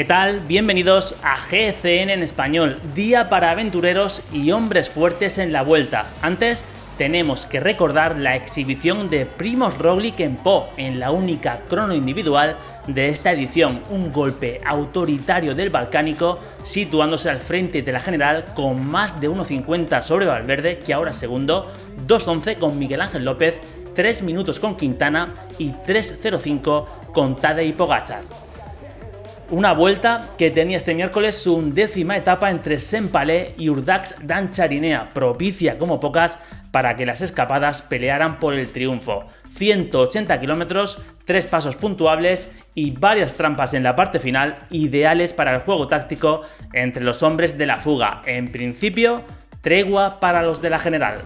¿Qué tal? Bienvenidos a GCN en español, día para aventureros y hombres fuertes en la vuelta. Antes, tenemos que recordar la exhibición de Primoz Roglic en Po, en la única crono individual de esta edición, un golpe autoritario del balcánico situándose al frente de la general con más de 1.50 sobre Valverde, que ahora segundo, 2.11 con Miguel Ángel López, 3 minutos con Quintana y 3.05 con Tadej Pogacar. Una vuelta que tenía este miércoles su undécima etapa entre Sempalé y Urdax Dancharinea, propicia como pocas para que las escapadas pelearan por el triunfo. 180 kilómetros, tres pasos puntuables y varias trampas en la parte final ideales para el juego táctico entre los hombres de la fuga. En principio, tregua para los de la general.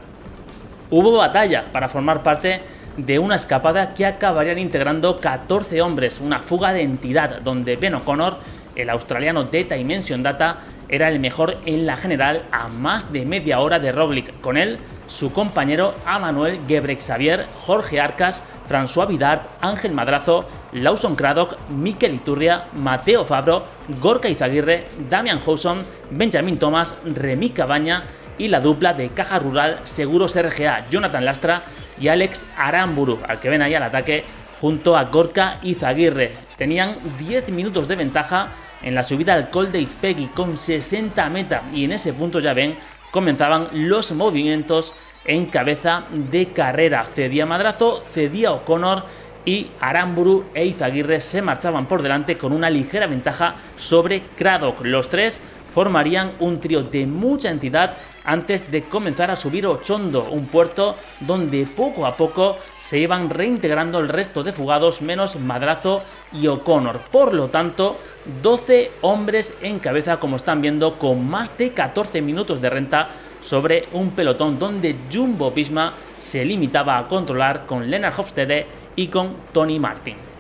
Hubo batalla para formar parte de una escapada que acabarían integrando 14 hombres, una fuga de entidad donde Ben O'Connor, el australiano de Dimension Data, era el mejor en la general a más de media hora de Roglic. Con él, su compañero Amanuel Gebrek Xavier, Jorge Arcas, François Vidart, Ángel Madrazo, Lawson Craddock, Mikel Iturria, Mateo Fabro, Gorka Izaguirre, Damian Houson, Benjamin Thomas, Remy Cabaña y la dupla de Caja Rural Seguros RGA, Jonathan Lastra y Alex Aramburu, al que ven ahí al ataque junto a Gorka Izaguirre. Tenían 10 minutos de ventaja en la subida al Col de Izpegui con 60 meta y en ese punto ya ven comenzaban los movimientos en cabeza de carrera. Cedía Madrazo, cedía O'Connor y Aramburu e Izaguirre se marchaban por delante con una ligera ventaja sobre Craddock. Los tres formarían un trío de mucha entidad antes de comenzar a subir Ochondo, un puerto donde poco a poco se iban reintegrando el resto de fugados menos Madrazo y O'Connor. Por lo tanto, 12 hombres en cabeza como están viendo con más de 14 minutos de renta sobre un pelotón donde Jumbo Visma se limitaba a controlar con Lennart Hofstede y con Tony Martin.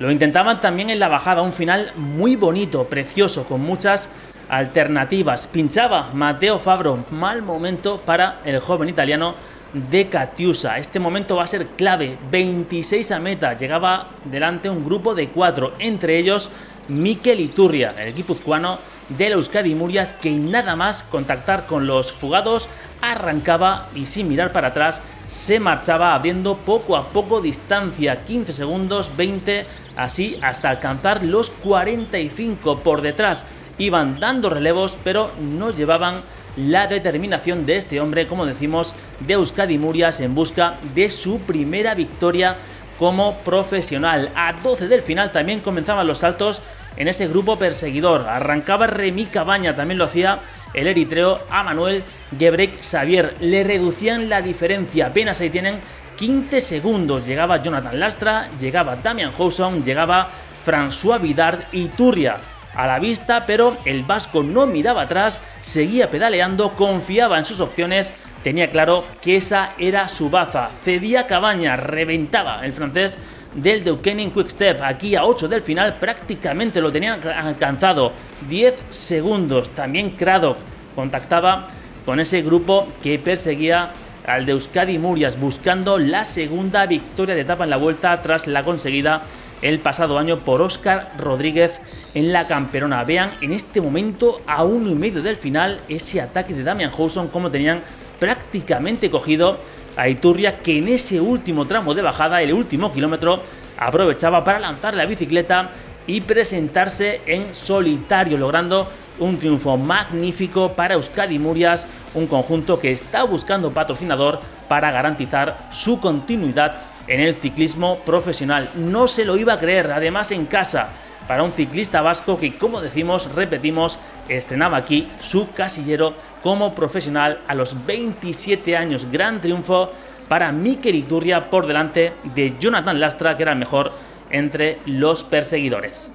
Lo intentaban también en la bajada, un final muy bonito, precioso, con muchas alternativas. Pinchaba Mateo Fabro, mal momento para el joven italiano de Catiusa. Este momento va a ser clave, 26 a meta, llegaba delante un grupo de cuatro, entre ellos Mikel Iturria, el guipuzcoano de la Euskadi Murias, que nada más contactar con los fugados arrancaba y sin mirar para atrás se marchaba abriendo poco a poco distancia, 15 segundos, 20, así hasta alcanzar los 45 por detrás iban dando relevos, pero no llevaban la determinación de este hombre, como decimos, de Euskadi Murias en busca de su primera victoria como profesional. A 12 del final también comenzaban los saltos en ese grupo perseguidor. Arrancaba Remy Cabaña, también lo hacía el eritreo a Manuel Gebrek Xavier. Le reducían la diferencia, apenas ahí tienen 15 segundos. Llegaba Jonathan Lastra, llegaba Damian Houson, llegaba François Vidard y Turria a la vista, pero el vasco no miraba atrás, seguía pedaleando, confiaba en sus opciones, tenía claro que esa era su baza. Cedía Cabaña, reventaba el francés del Quick Quickstep. Aquí a 8 del final prácticamente lo tenían alcanzado. 10 segundos. También Crado contactaba con ese grupo que perseguía al de Euskadi Murias buscando la segunda victoria de etapa en la vuelta tras la conseguida el pasado año por Óscar Rodríguez en la camperona. Vean en este momento a uno y medio del final ese ataque de Damian Houson como tenían prácticamente cogido a Iturria que en ese último tramo de bajada, el último kilómetro, aprovechaba para lanzar la bicicleta y presentarse en solitario, logrando un triunfo magnífico para Euskadi Murias, un conjunto que está buscando patrocinador para garantizar su continuidad en el ciclismo profesional. No se lo iba a creer, además en casa, para un ciclista vasco que, como decimos, repetimos, estrenaba aquí su casillero como profesional a los 27 años. Gran triunfo para Mikel Iturria por delante de Jonathan Lastra, que era el mejor entre los perseguidores.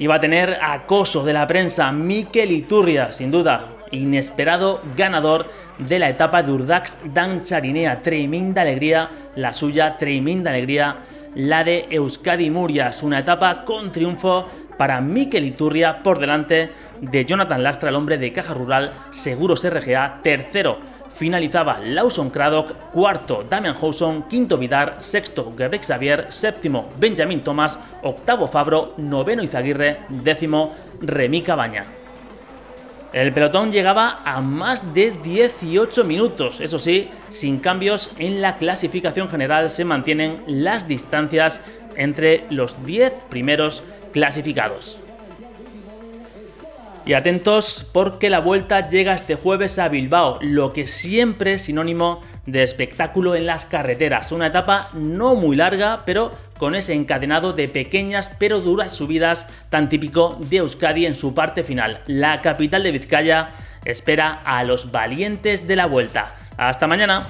Iba a tener acoso de la prensa Mikel Iturria, sin duda, inesperado ganador de la etapa de Urdax Dancharinea. Tremenda alegría la suya, tremenda alegría la de Euskadi Murias. Una etapa con triunfo para Mikel Iturria por delante de Jonathan Lastra, el hombre de Caja Rural Seguros RGA, tercero. Finalizaba Lawson Craddock, cuarto Damian Howson, quinto Vidar, sexto Guerrero Xavier, séptimo Benjamin Thomas, octavo Fabro, noveno Izaguirre, décimo Remy Cabaña. El pelotón llegaba a más de 18 minutos, eso sí, sin cambios en la clasificación general se mantienen las distancias entre los 10 primeros clasificados. Y atentos porque la vuelta llega este jueves a Bilbao, lo que siempre es sinónimo de espectáculo en las carreteras. Una etapa no muy larga, pero con ese encadenado de pequeñas pero duras subidas tan típico de Euskadi en su parte final. La capital de Vizcaya espera a los valientes de la vuelta. Hasta mañana.